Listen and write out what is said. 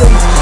reason